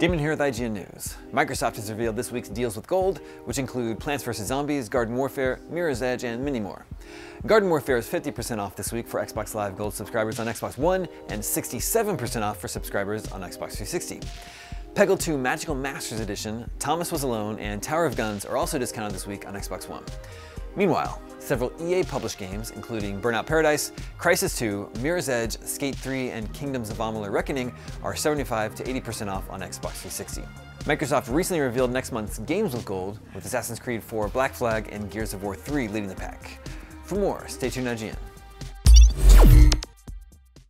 Demon here with IGN News. Microsoft has revealed this week's deals with Gold, which include Plants vs. Zombies, Garden Warfare, Mirror's Edge, and many more. Garden Warfare is 50% off this week for Xbox Live Gold subscribers on Xbox One and 67% off for subscribers on Xbox 360. Peggle 2 Magical Masters Edition, Thomas Was Alone, and Tower of Guns are also discounted this week on Xbox One. Meanwhile, several EA published games, including Burnout Paradise, Crysis 2, Mirror's Edge, Skate 3, and Kingdoms of Amalur Reckoning, are 75 to 80% off on Xbox 360. Microsoft recently revealed next month's games with gold, with Assassin's Creed 4 Black Flag and Gears of War 3 leading the pack. For more, stay tuned on IGN.